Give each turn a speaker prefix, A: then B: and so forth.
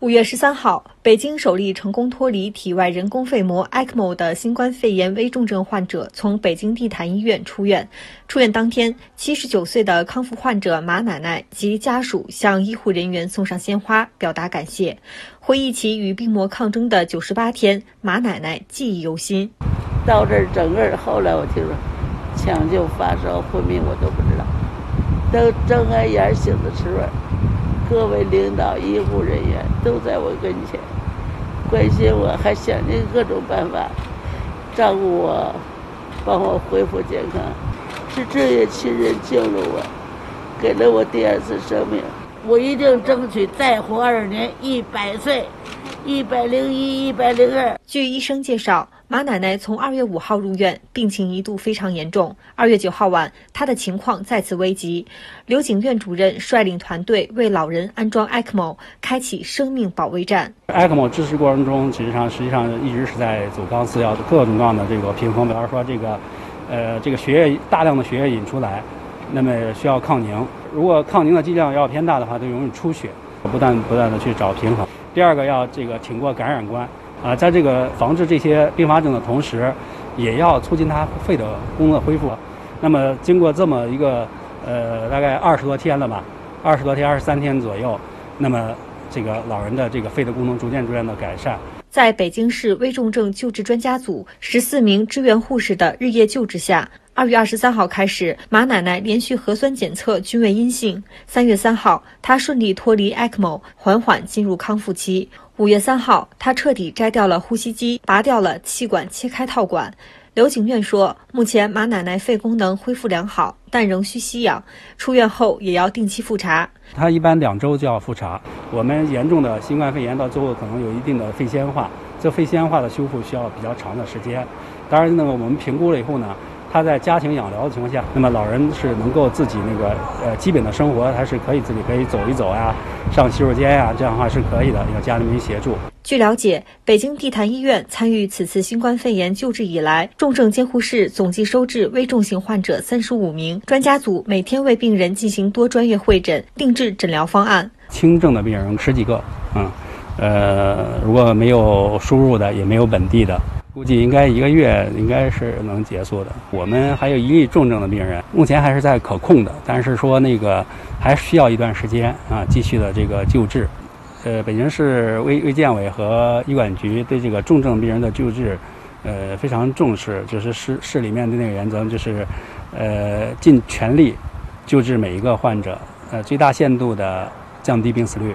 A: 五月十三号，北京首例成功脱离体外人工肺膜 ECMO 的新冠肺炎危重症患者从北京地坛医院出院。出院当天，七十九岁的康复患者马奶奶及家属向医护人员送上鲜花，表达感谢。回忆起与病魔抗争的九十八天，马奶奶记忆犹新。
B: 到这儿整个后来我听说抢救、发烧、昏迷，我都不知道。等睁开眼醒的时候。各位领导、医护人员都在我跟前，关心我，还想尽各种办法照顾我，帮我恢复健康。是这些亲人救了我，给了我第二次生命。我一定争取再活二年，一百岁，一百零一、一百零二。
A: 据医生介绍。马奶奶从二月五号入院，病情一度非常严重。二月九号晚，她的情况再次危急。刘景院主任率领团队为老人安装 ECMO，开启生命保卫战。
C: ECMO 支持过程中，实际上实际上一直是在走钢丝，要各种各样的这个平衡。比方说这个，呃，这个血液大量的血液引出来，那么需要抗凝。如果抗凝的剂量要偏大的话，就容易出血。不断不断的去找平衡。第二个要这个挺过感染关。啊，在这个防治这些并发症的同时，也要促进他肺的功能恢复。那么，经过这么一个呃，大概二十多天了吧，二十多天、二十三天左右，那么这个老人的这个肺的功能逐渐逐渐的改善。
A: 在北京市危重症救治专家组十四名支援护士的日夜救治下，二月二十三号开始，马奶奶连续核酸检测均为阴性。三月三号，她顺利脱离 ECMO，缓缓进入康复期。五月三号，她彻底摘掉了呼吸机，拔掉了气管，切开套管。刘景院说，目前马奶奶肺功能恢复良好，但仍需吸氧，出院后也要定期复查。
C: 他一般两周就要复查。我们严重的新冠肺炎到最后可能有一定的肺纤化，这肺纤化的修复需要比较长的时间。当然，那个我们评估了以后呢。他在家庭养疗的情况下，那么老人是能够自己那个呃基本的生活，还是可以自己可以走一走呀，上洗手间呀，这样的话是可以的，有家里面协助。
A: 据了解，北京地坛医院参与此次新冠肺炎救治以来，重症监护室总计收治危重型患者三十五名，专家组每天为病人进行多专业会诊，定制诊疗方案。
C: 轻症的病人十几个，嗯，呃，如果没有输入的，也没有本地的。估计应该一个月应该是能结束的。我们还有一例重症的病人，目前还是在可控的，但是说那个还需要一段时间啊，继续的这个救治。呃，北京市卫卫健委和医管局对这个重症病人的救治，呃，非常重视，就是市市里面的那个原则，就是呃尽全力救治每一个患者，呃最大限度的降低病死率。